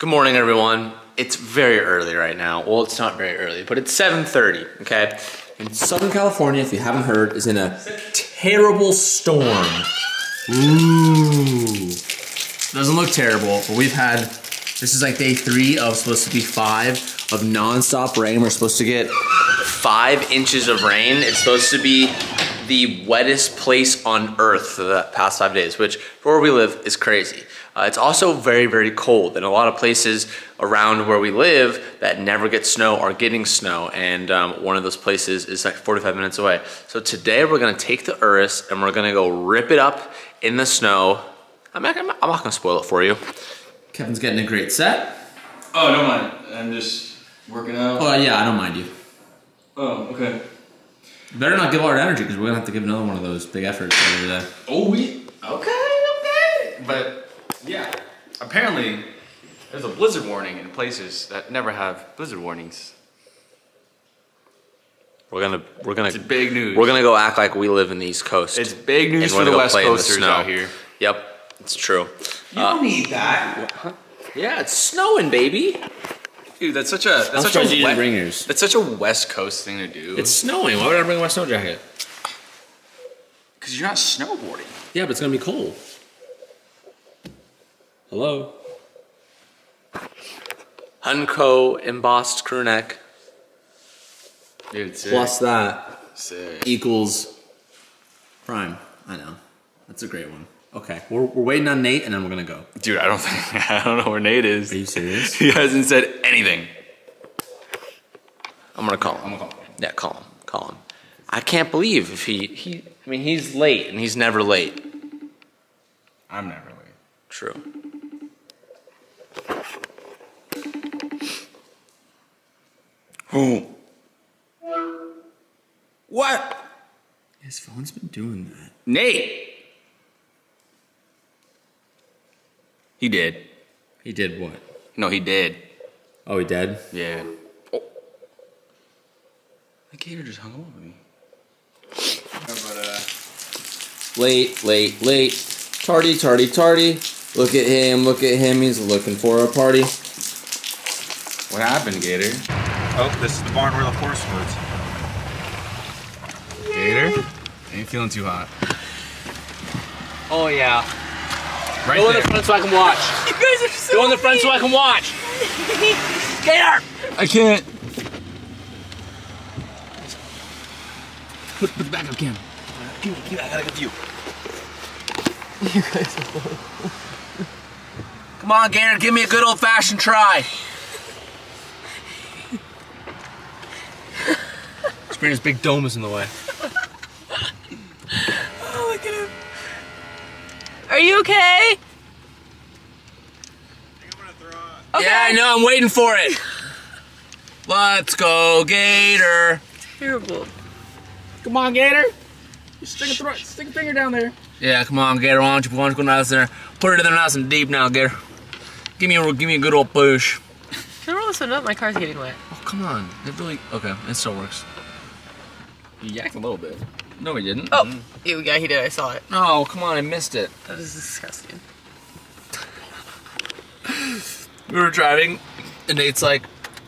Good morning, everyone. It's very early right now. Well, it's not very early, but it's 7.30, okay? And Southern California, if you haven't heard, is in a terrible storm. Ooh. Doesn't look terrible, but we've had, this is like day three of supposed to be five of nonstop rain. We're supposed to get Five inches of rain. It's supposed to be the wettest place on earth for the past five days, which for where we live is crazy. Uh, it's also very, very cold. And a lot of places around where we live that never get snow are getting snow. And um, one of those places is like 45 minutes away. So today we're gonna take the Urus and we're gonna go rip it up in the snow. I'm not, I'm not, I'm not gonna spoil it for you. Kevin's getting a great set. Oh, don't mind. I'm just working out. Oh yeah, I don't mind you. Oh, okay. Better not give all our energy because we're gonna have to give another one of those big efforts over there. Oh, we. Okay, okay. But, yeah. Apparently, there's a blizzard warning in places that never have blizzard warnings. We're gonna, we're gonna, It's big news. we're gonna go act like we live in the East Coast. It's big news And for we're the West play in the Coasters out here. Yep, it's true. You don't uh, need that. Yeah, it's snowing, baby. Dude, that's such a that's I'm such a didn't wet, bring that's such a West Coast thing to do. It's snowing. Why would I bring my snow jacket? because you're not snowboarding. Yeah, but it's gonna be cold. Hello. Hunco embossed crew neck. Dude, sick. Plus that sick. equals prime. I know. That's a great one. Okay, we're, we're waiting on Nate, and then we're gonna go. Dude, I don't think I don't know where Nate is. Are you serious? He hasn't said anything. I'm gonna call him. I'm gonna call him. Yeah, call him. Call him. I can't believe if he he. I mean, he's late and he's never late. I'm never late. True. Who? What? His phone's been doing that. Nate. He did. He did what? No, he did. Oh, he did? Yeah. Oh. The gator just hung over me. But, uh, Late, late, late. Tardy, tardy, tardy. Look at him, look at him. He's looking for a party. what happened, Gator? Oh, this is the barn where the horse was. Gator? Ain't feeling too hot. Oh yeah. Right Go in the front so I can watch. You guys are so Go in the front so I can watch. Gator. I can't. Put, put the backup cam. Come on, Gator. Give me a good old fashioned try. Sabrina's big dome is in the way. Oh, look at him. Are you okay? Okay. Yeah, I know. I'm waiting for it. Let's go, Gator. Terrible. Come on, Gator. Stick a, thro- stick a finger down there. Yeah, come on, Gator. Why don't you, why don't you go nice there? Put it in there nice and deep now, Gator. Give me a give me a good old push. Can I roll this one up? My car's getting wet. Oh, come on. It really okay. It still works. You yacked a little bit. No, he didn't. Oh, yeah, yeah, he did. I saw it. Oh, come on. I missed it. That is disgusting. We were driving, and Nate's like,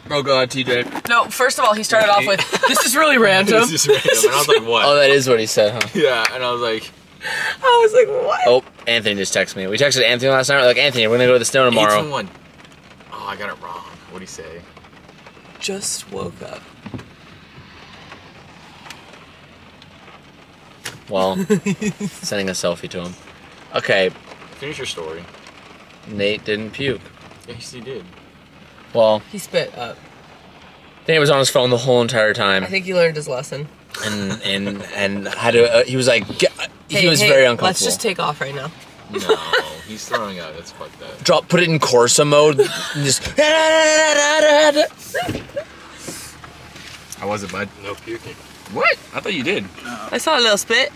"Oh God, TJ." No, first of all, he started off with, "This is really random." This is random. And I was like, what? Oh, that is what he said, huh? yeah, and I was like, I was like, "What?" Oh, Anthony just texted me. We texted Anthony last night. We're like, Anthony, we're gonna go to the snow tomorrow. 821. Oh, I got it wrong. What'd he say? Just woke up. Well, sending a selfie to him. Okay, Finish your story. Nate didn't puke. Yes, he did. Well, He spit up. I think he was on his phone the whole entire time, I think he learned his lesson. and and and had to. Uh, he was like, get, he Hey, was hey, very uncomfortable. Let's just take off right now. No, he's throwing out. That's fucked up. drop, put it in Corsa mode, and just. I wasn't, bud. No puking. What? I thought you did. I saw a little spit.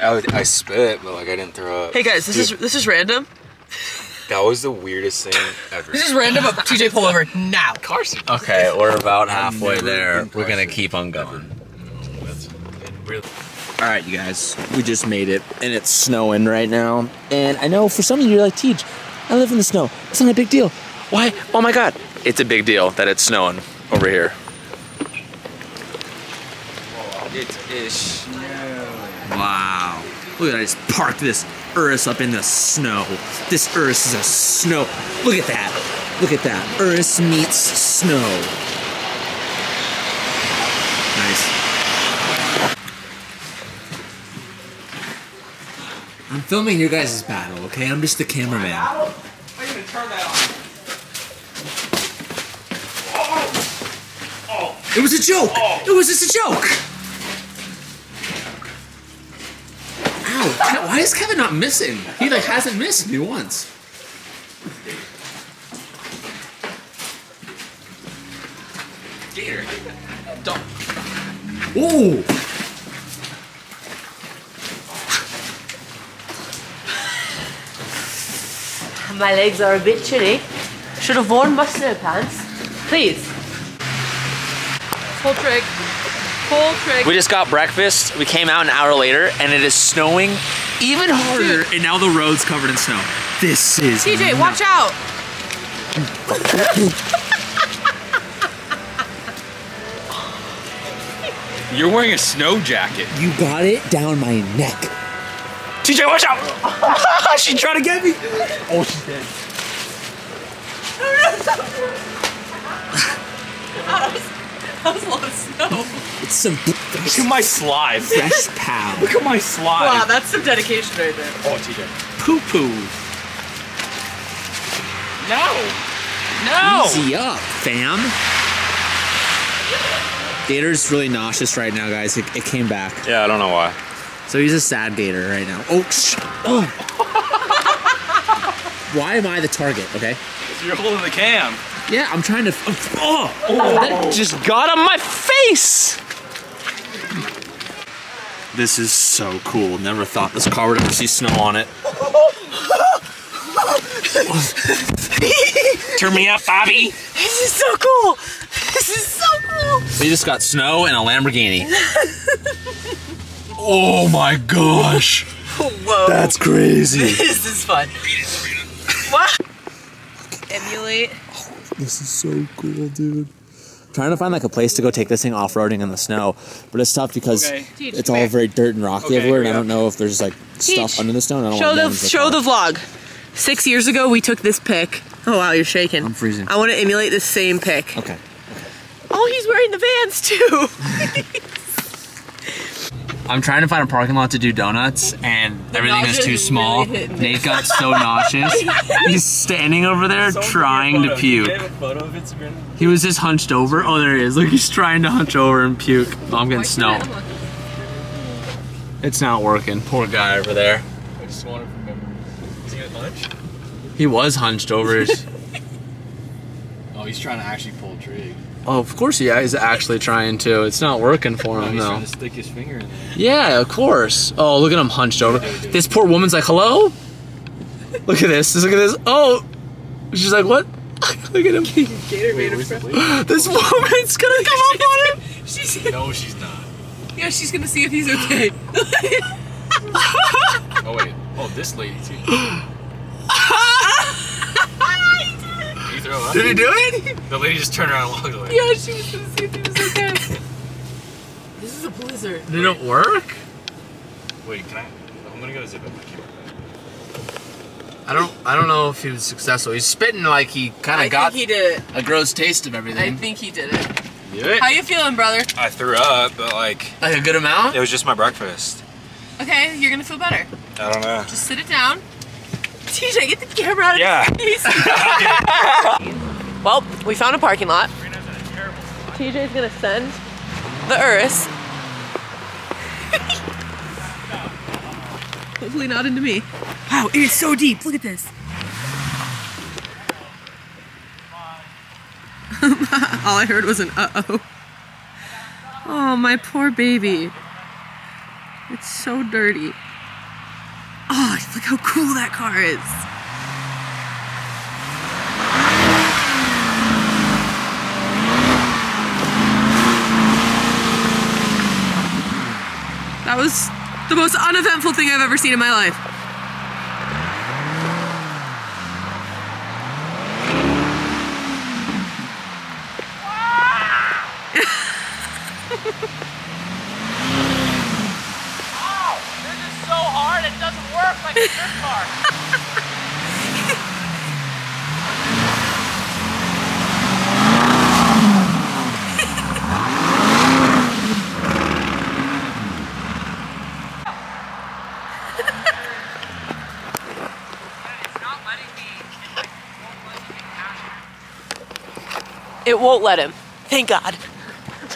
I, I spit, but like I didn't throw up. Hey guys, this is this is random. That was the weirdest thing ever. This is random. But TJ, pull over now. Carson. Okay, we're about halfway there. We're gonna keep on going. All right, you guys, we just made it, and it's snowing right now. And I know for some of you, you're like, Teach, I live in the snow. It's not a big deal. Why? Oh my god. It's a big deal that it's snowing over here. It is Wow. Look at that. I just parked this Urus up in the snow. This Urus is a snow. Look at that. Look at that. Urus meets snow. Nice. I'm filming your guys' battle, okay? I'm just the cameraman. It was a joke! It was just a joke! Why is Kevin not missing? He like hasn't missed me once. Gator. Don't. Ooh! My legs are a bit chilly. Should have worn my snow pants. Please. Full trick. Full trick. We just got breakfast. We came out an hour later and it is snowing even harder. And now the road's covered in snow. This is TJ, watch out. You're wearing a snow jacket. You got it down my neck. TJ, watch out! She tried to get me. Oh, she's dead. Oh, That was a lot of snow. It's some Look at my slide. fresh pow. Look at my slide. Wow, that's some dedication right there. Oh, TJ. Poo poo. No! No! Easy up, fam. Gator's really nauseous right now, guys. It, it came back. Yeah, I don't know why. So he's a sad gator right now. Oh, sh- oh. Why am I the target? Okay. You're holding the cam. Yeah, I'm trying to. Oh, oh, that Just got on my face. This is so cool. Never thought this car would ever see snow on it. Turn me up, Bobby. This is so cool. This is so cool. We just got snow and a Lamborghini. oh my gosh. Whoa. That's crazy. this is fun. What? Emulate. This is so cool, dude. Trying to find like a place to go take this thing off-roading in the snow, but it's tough because Okay. Teach, it's all here. very dirt and rocky Okay, everywhere, and I don't know if there's like stuff under the snow. And I don't Show want the show the car. vlog. Six years ago, we took this pic. Oh wow, you're shaking. I'm freezing. I want to emulate this same pic. Okay. Oh, he's wearing the Vans too. I'm trying to find a parking lot to do donuts, and everything is too small. really. Nate got so nauseous. He's standing over there trying to puke. He was just hunched over. Oh, there he is. Look, he's trying to hunch over and puke. Oh, I'm getting snow. It's not working. Poor guy over there. I just wanted to remember. Is he gonna? He was hunched over. Oh, he's trying to actually pull a trig. Oh, of course he is actually trying to. It's not working for him he's though. trying to stick his finger in there. Yeah, of course. Oh, look at him hunched over. This poor woman's like, hello? Look at this. Look at this. Oh. She's like, what? look at him. Gator made a? This oh, woman's gonna come up on him. She's No, she's not. yeah, she's gonna see if he's okay. Oh wait. Oh, this lady too. Did you throw up? Did he do it? The lady just turned around and walked away. yeah, she was gonna see if he was okay. this is a blizzard. Did it work? Wait, can I? I'm gonna go zip up my camera. I don't. I don't know if he was successful. He's spitting like he kind of got think he did it. a gross taste of everything. I think he did it. Yeah. How you feeling, brother? I threw up, but like like a good amount. it was just my breakfast. Okay, you're gonna feel better. I don't know. Just sit it down. TJ, get the camera out of Yeah. his face. well, we found a parking lot. TJ's gonna send the Urus. Hopefully not into me. Wow, it is so deep. Look at this. All I heard was an uh-oh. Oh, my poor baby. It's so dirty. Look how cool that car is. That was the most uneventful thing I've ever seen in my life. It won't let him. Thank God.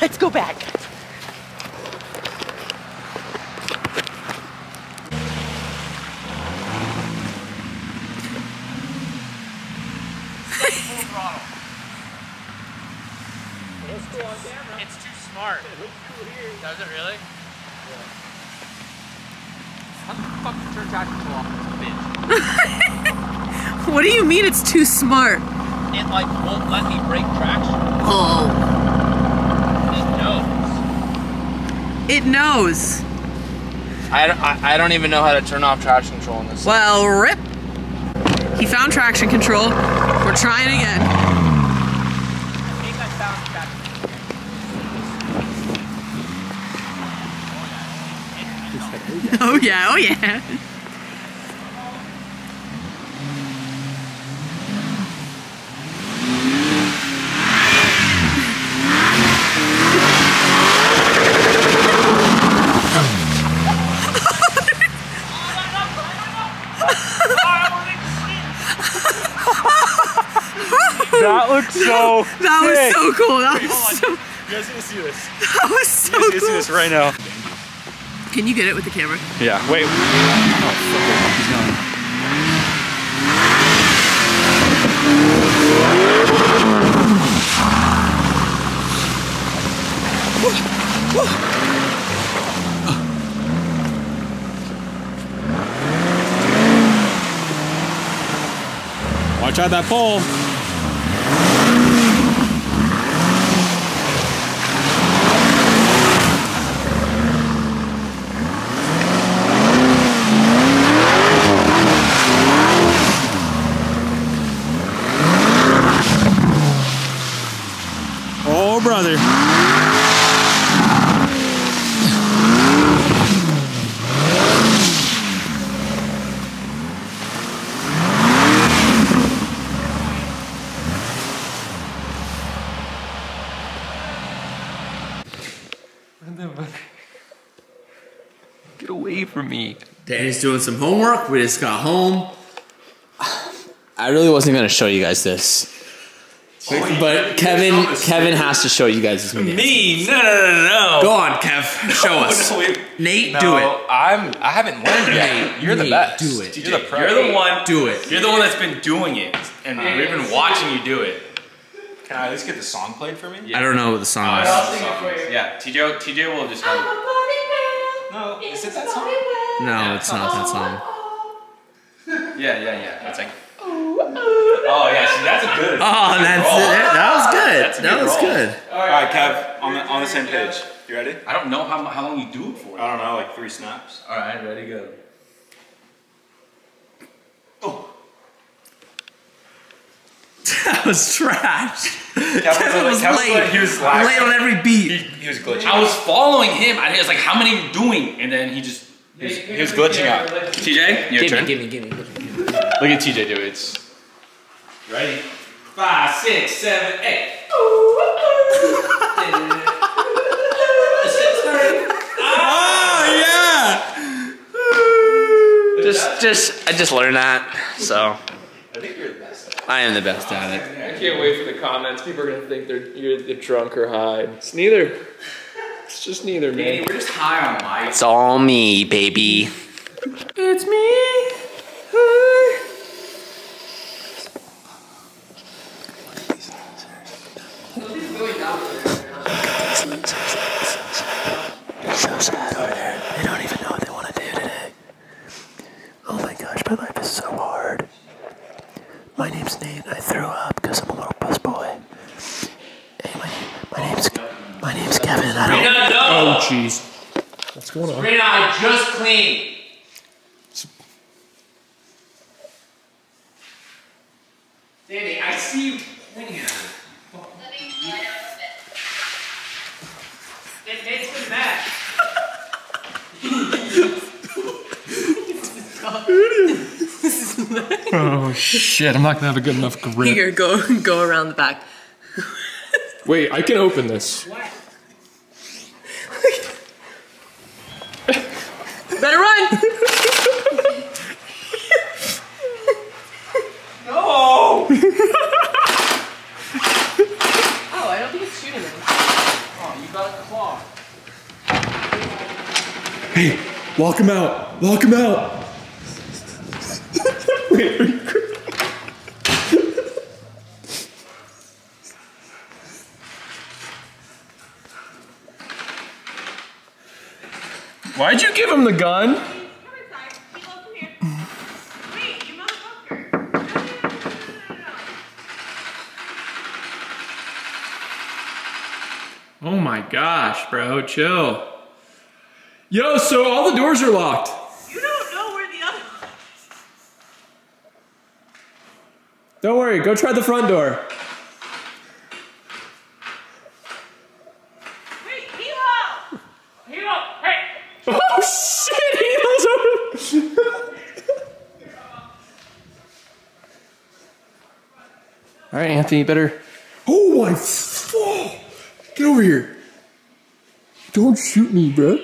Let's go back. How the fuck you turn traction control off this bitch? What do you mean it's too smart? It like won't let me break traction. Oh. It knows. It knows. I don't, I, I don't even know how to turn off traction control in this. Well, rip. He found traction control. We're trying again. Oh yeah, oh yeah. That looks so. That was so cool. That was so, You guys need to see this. that was so You guys need to see cool. this right now. Can you get it with the camera? Yeah. Wait. Oh, fuck. He's gone. Watch out that pole. Danny's doing some homework. We just got home. I really wasn't gonna show you guys this, but Kevin Kevin has to show you guys this movie. Me? No, no, no, no. Go on, Kev. Show us. No. Nate, No, do it. I'm. I haven't learned yet. You're the best. do it. You're the pro. You're the one. Do it. You're the one that's been doing it, and we've been watching you do it. Can I at least get the song played for me? I don't know what the song uh, is. Yeah, TJ. TJ will just. Have, No. Is it that song? No, it's not that song. yeah, yeah, yeah. It's like. Oh yeah, see that's a good. Oh, that's it. That was good. That was good. All right, Kev. On the on the same page. You ready? I don't know how how long you do it for. I don't know, like three snaps. All right, ready, go. Oh. That was trash. Kevin Kevin was Kevin late. He was Late on every He, beat. he was glitching. I was following him. I was like, how many are you doing? And then he just. He was, he was glitching out. TJ, your turn. me, give me. Give me, give me. Look at TJ do it. It's. Ready? Five, six, seven, eight. Oh yeah. Just just I just learned that, so I think you're the best. I am the best at it. I can't wait for the comments. People are gonna think they're you're, you're drunk or high. It's neither. It's just neither, Danny, we're just high on life. It's all me, baby. It's me. so sad over there. They don't even know what they want to do today. Oh my gosh, my life is so hard. My name's Nate. I threw up because I'm a little bus boy. Hey, my, my name's my name's Kevin. I don't. Rena, no! Oh jeez. What's going on? Rena, I just cleaned. Danny, I see you pointing at it. It makes me mad. Oh shit! I'm not gonna have a good enough grip. Here, go go around the back. Wait, I can open this. Better clock. Hey, walk him out. Walk him out. Wait, are you Why'd you give him the gun? Gosh, bro, chill. Yo, so all the doors are locked. You don't know where the other. Don't worry, go try the front door. Wait, Hilo! Hilo, hey! Oh shit, knows over. All right, Anthony, you better. Oh my fuck! Get over here. Don't shoot me, bro.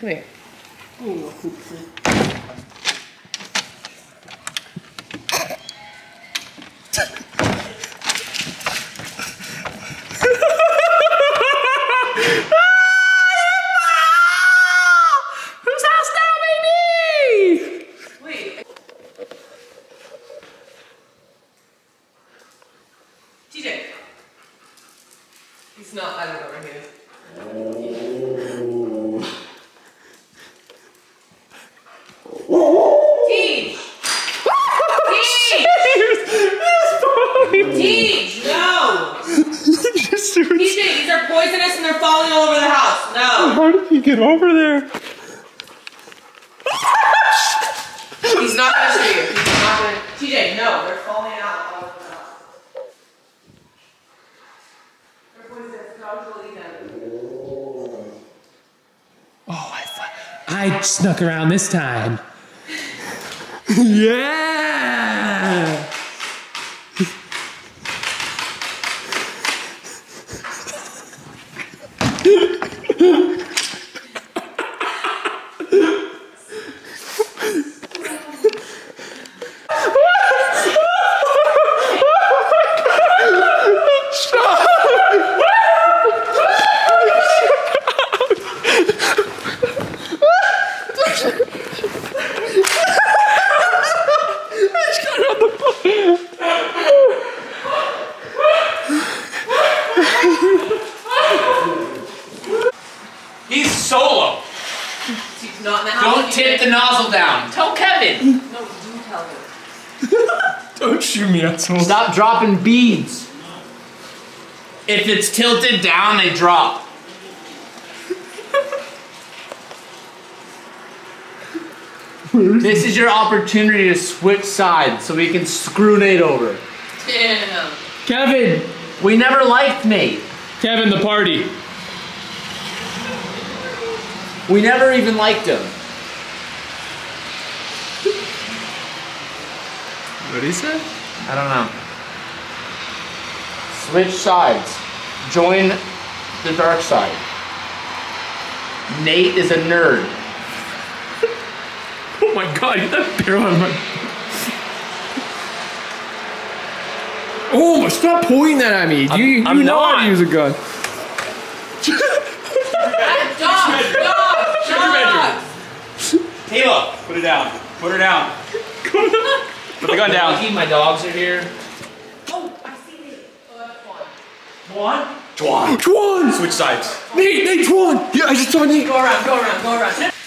Come here. How did he get over there? He's not gonna shoot you. He's not gonna. TJ, no, they're falling out all over the house. They're poisonous. Dogs will eat them. Oh, I, fu- I snuck around this time. yeah. He's solo. He's not in the house. Don't tip the nozzle down. Tell Kevin. No, you tell him. Don't shoot me, asshole. Stop dropping beads. If it's tilted down, they drop. this is your opportunity to switch sides so we can screw Nate over. Damn. Kevin. We never liked Nate. Kevin, the party. We never even liked him. What did he say? I don't know. Switch sides. Join the dark side. Nate is a nerd. Oh my god, get that barrel out of my. Oh, stop pointing that at me. You, you I'm know how not. to use a gun. Dog! Dog! Dog! Halo, put it down. Put her down. Put the gun down. Lucky my dogs are here. Oh, I see it. Oh, that's one. Juan. Juan! Switch sides. Nate, Nate, Juan! Yeah, I just saw Nate. Go around, go around, go around.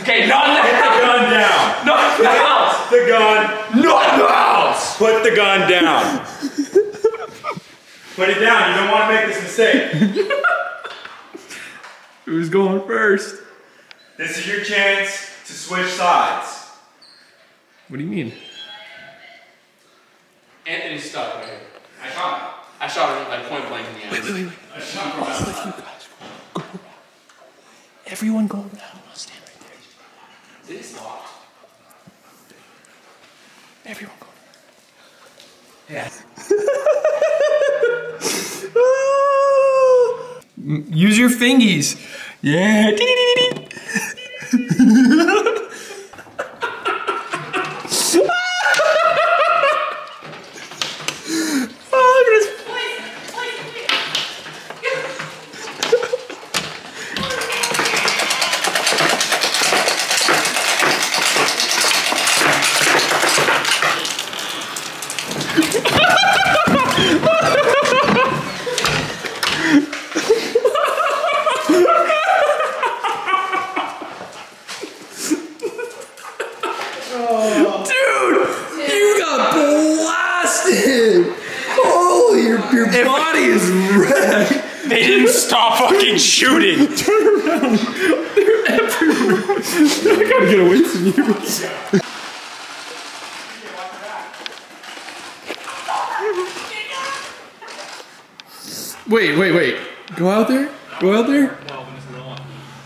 Okay, not in the Put the gun down. not in the house. The gun. Not in the house. Put down. Put it down. You don't want to make this mistake. Who's going first? This is your chance to switch sides. What do you mean? Anthony's stuck right here. I shot him. I shot him like point blank in the eyes. Wait, wait, wait. I shot him. All of you guys, go around. Everyone go around. I'll stand right there. It is locked. Everyone go Yeah. Use your fingies. Yeah. Dude, you got blasted. Holy, your, your body is wrecked. They didn't stop fucking shooting. Turn around. They're everywhere. I gotta get away from you. Wait, wait, wait. Go out there. Go out there.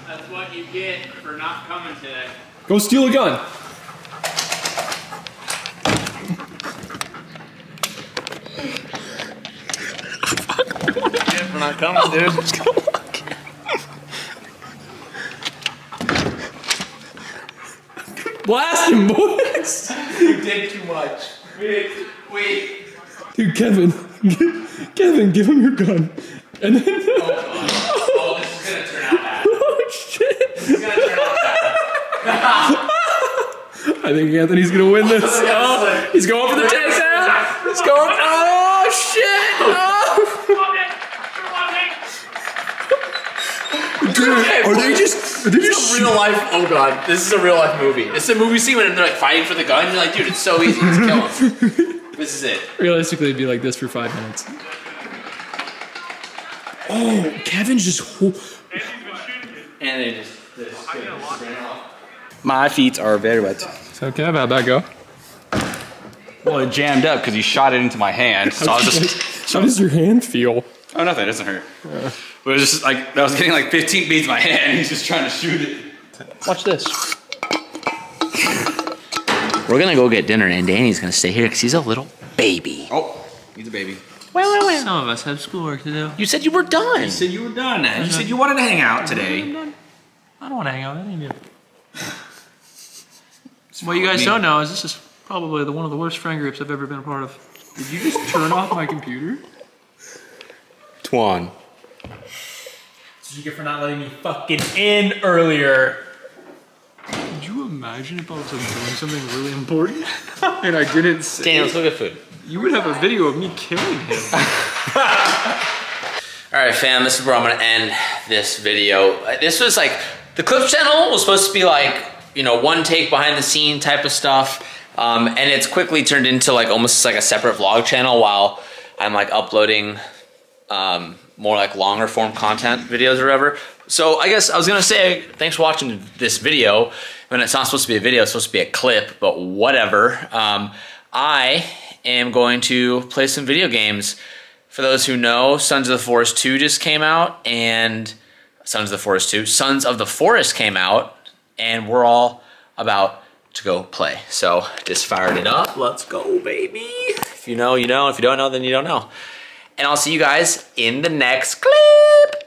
That's what you get for not coming today. Go steal a gun. Not coming, dude. Blast him, boys. You did too much. Wait, wait. Dude, Kevin. Kevin, give him your gun. And then. Oh, oh this is gonna turn out bad. oh, shit. This is gonna turn out bad. I think Anthony's gonna win this. Oh, he's going for the takedown. Oh. Are they just? Are they This just? is a real life. Oh god, this is a real life movie. This is a movie scene when they're like fighting for the gun. You're like, dude, it's so easy. Just kill him. this is it. Realistically, it'd be like this for five minutes. Oh, Kevin's just. Ho- And they just. They just ran off. My feet are very wet. so, Kev, how'd that go? Well, it jammed up because he shot it into my hand. So I was just. How does your hand feel? Oh, nothing. It doesn't hurt. But it was just like I was getting like 15 beats in my hand. He's just trying to shoot it. Watch this. We're gonna go get dinner, and Danny's gonna stay here because he's a little baby. Oh, he's a baby. Well, well, well. Some of us have schoolwork to do. You said you were done. You said you were done. You said you wanted to hang out today. I don't want to hang out with any of you. What you guys don't know is this is probably the one of the worst friend groups I've ever been a part of. Did you just turn off my computer? Twan. Did you get for not letting me fucking in earlier? Could you imagine if I was like doing something really important and I didn't say? Danny, let's go get food. You would have a video of me killing him. All right, fam, this is where I'm gonna end this video. Uh, This was like, the Clips channel was supposed to be like, you know, one take behind the scene type of stuff. Um, and it's quickly turned into like almost like a separate vlog channel while I'm like uploading um, more like longer form content videos or whatever. So I guess I was gonna say, thanks for watching this video. When it's not supposed to be a video, it's supposed to be a clip, but whatever. Um, I am going to play some video games. For those who know, Sons of the Forest 2 just came out, and Sons of the Forest 2, Sons of the Forest came out, and we're all about to go play. So just fired it up. Let's go, baby. If you know, you know. If you don't know, then you don't know. And I'll see you guys in the next clip.